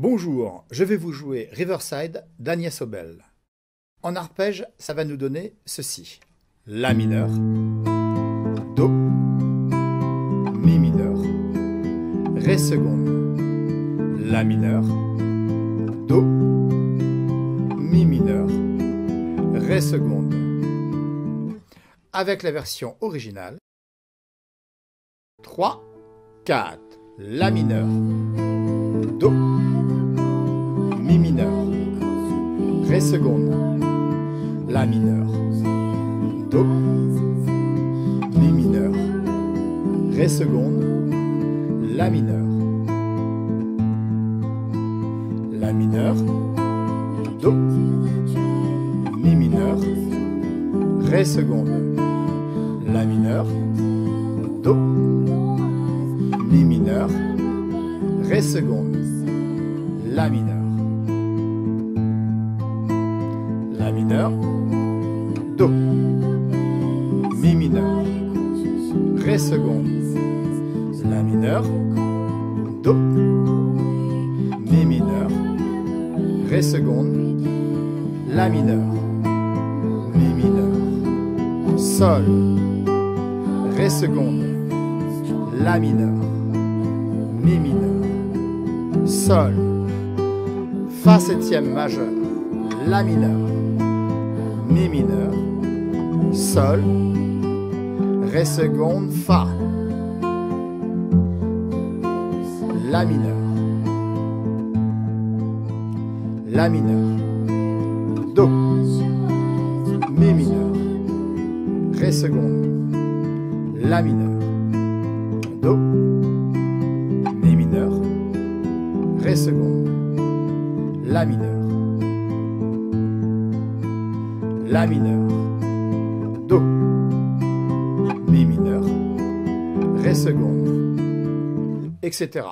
Bonjour, je vais vous jouer Riverside d'Agnès Obel. En arpège, ça va nous donner ceci. La mineur, Do, Mi mineur, Ré seconde, La mineur, Do, Mi mineur, Ré seconde. Avec la version originale, 3, 4, La mineur, Do, Mi mineur, Ré seconde, La mineur, Do, Mi mineur, Ré seconde, La mineur, La mineur, Do, Mi mineur, Ré seconde, La mineur, Do, Mi mineur, Ré seconde, La mineur. Do, Mi mineur, Ré seconde, La mineur, Do, Mi mineur, Ré seconde, La mineur, Mi mineur, Sol, Ré seconde, La mineur, Mi mineur, Sol, Fa septième majeur, La mineur, Mi mineur, Sol, Ré seconde, Fa, La mineur, La mineur, Do, Mi mineur, Ré seconde, La mineur, Do, Mi mineur, Ré seconde, La mineur, La mineur, Mi mineur, Ré seconde, etc.